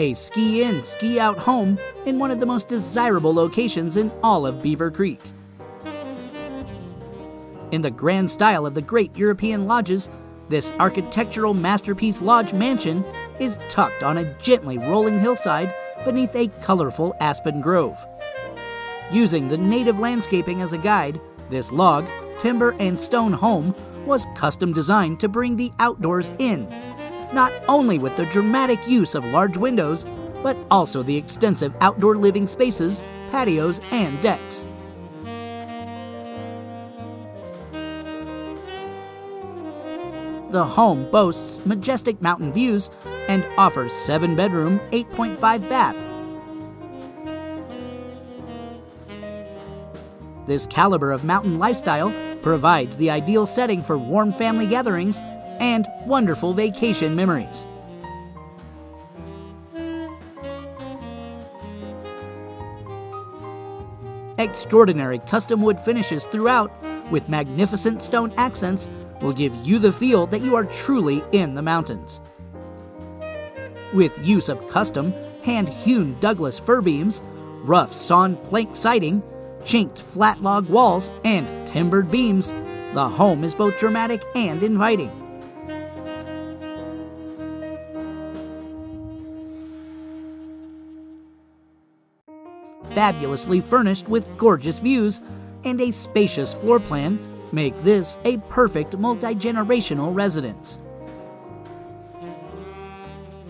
a ski in, ski out home in one of the most desirable locations in all of Beaver Creek. In the grand style of the great European lodges, this architectural masterpiece lodge mansion is tucked on a gently rolling hillside beneath a colorful aspen grove. Using the native landscaping as a guide, this log, timber, and stone home was custom designed to bring the outdoors in not only with the dramatic use of large windows, but also the extensive outdoor living spaces, patios, and decks. The home boasts majestic mountain views and offers 7 bedroom, 8.5 bath. This caliber of mountain lifestyle provides the ideal setting for warm family gatherings and wonderful vacation memories. Extraordinary custom wood finishes throughout, with magnificent stone accents, will give you the feel that you are truly in the mountains. With use of custom, hand hewn Douglas fir beams, rough sawn plank siding, chinked flat log walls, and timbered beams, the home is both dramatic and inviting. Fabulously furnished with gorgeous views and a spacious floor plan make this a perfect multi generational residence.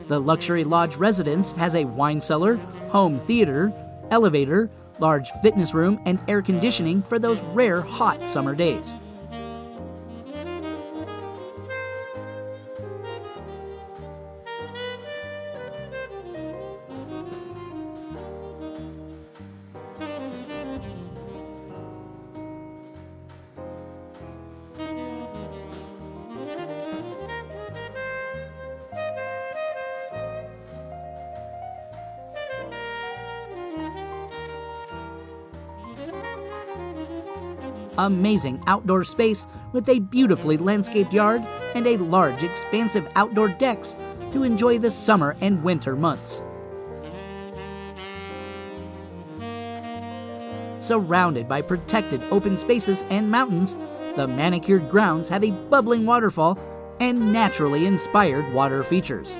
The Luxury Lodge residence has a wine cellar, home theater, elevator, large fitness room, and air conditioning for those rare hot summer days. Amazing outdoor space with a beautifully landscaped yard and a large, expansive outdoor decks to enjoy the summer and winter months. Surrounded by protected open spaces and mountains, the manicured grounds have a bubbling waterfall and naturally inspired water features.